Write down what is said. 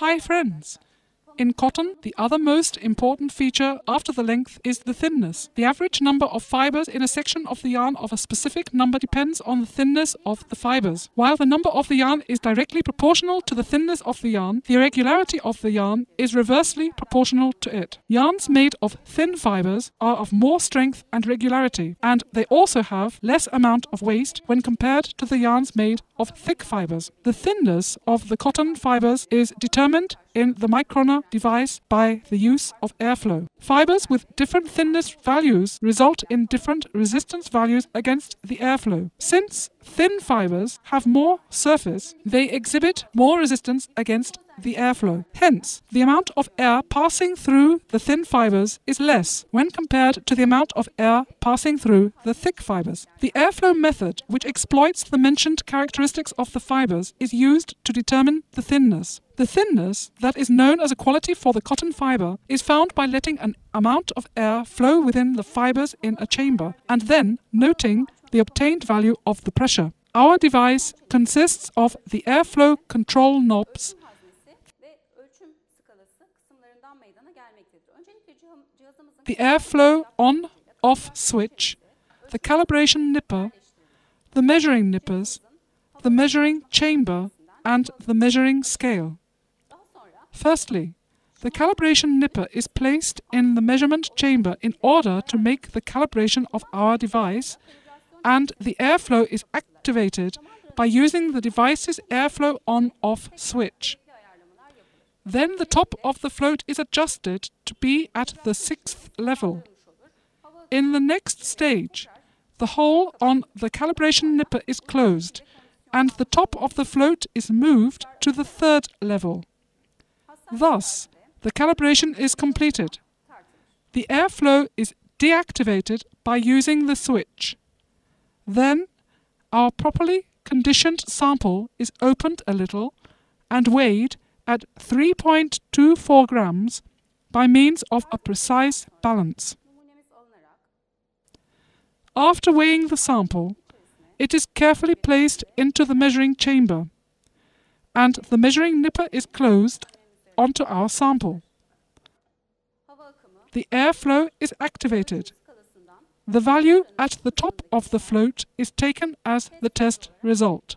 Hi friends! In cotton, the other most important feature after the length is the thinness. The average number of fibers in a section of the yarn of a specific number depends on the thinness of the fibers. While the number of the yarn is directly proportional to the thinness of the yarn, the irregularity of the yarn is reversely proportional to it. Yarns made of thin fibers are of more strength and regularity, and they also have less amount of waste when compared to the yarns made of thick fibers. The thinness of the cotton fibers is determined in the Micronaire device by the use of airflow. Fibers with different thinness values result in different resistance values against the airflow. Since thin fibers have more surface, they exhibit more resistance against the airflow. Hence, the amount of air passing through the thin fibers is less when compared to the amount of air passing through the thick fibers. The airflow method, which exploits the mentioned characteristics of the fibers, is used to determine the thinness. The thinness, that is known as a quality for the cotton fiber, is found by letting an amount of air flow within the fibers in a chamber and then noting the obtained value of the pressure. Our device consists of the airflow control knobs the airflow on off switch, the calibration nipper, the measuring nippers, the measuring chamber, and the measuring scale. Firstly, the calibration nipper is placed in the measurement chamber in order to make the calibration of our device, and the airflow is activated by using the device's airflow on off switch. Then the top of the float is adjusted to be at the sixth level. In the next stage, the hole on the calibration nipper is closed and the top of the float is moved to the third level. Thus, the calibration is completed. The airflow is deactivated by using the switch. Then, our properly conditioned sample is opened a little and weighed at 3.24 grams by means of a precise balance. After weighing the sample, it is carefully placed into the measuring chamber and the measuring nipper is closed onto our sample. The airflow is activated. The value at the top of the float is taken as the test result.